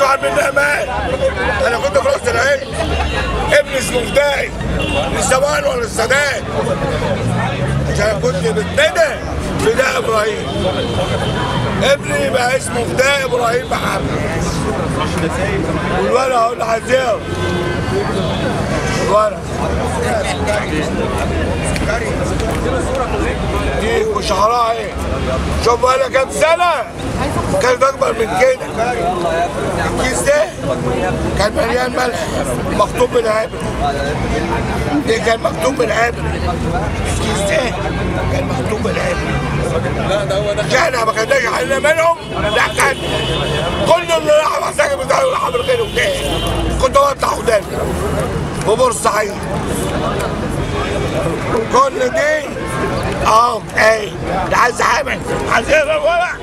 طبعا من أمان أنا كنت في رأس العين. ابني اسمه فداي للزمان ولا السادات عشان كنت بتندى فداء إبراهيم. ابني بقى اسمه فداء إبراهيم محمد. والولد اهو اللي هيزير الولد وشعرها إيه شوف بقى كام سنة؟ كانت أكبر من كده الكيس ده كان مليان ملح. مكتوب بالعبر ده كان مكتوب بالعبر الكيس ده كان مكتوب بالعبر لا ده هو ده إحنا ما كناش حلنا منهم. لا كان. كل اللي راح مساجد بتاعه راح من غيره كنت بطلع قدامي في بورسعيد كل دي آه إيه ده عايز عامل عايز يقرا ورق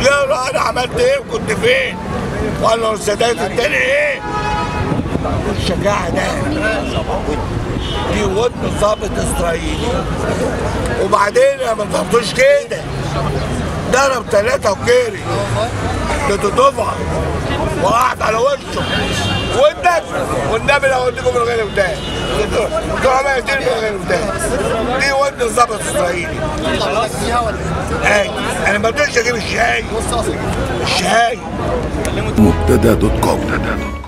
يقرا أنا عملت إيه؟ وكنت فين؟ ولا السادات التاني إيه؟ الشجاعة ده. دي ودن ضابط إسرائيلي. وبعدين ما ضربتوش كده. ضرب ثلاثة وجري بتطفع وقعد على وشه. ودك والنبي لو وديكم من غير ما يدير دي ودن ضابط اسرائيلي خلاص فيها ولا اي أنا ما بدوش أجيب الشاي. الشاي. مبتدأ دوت كوم.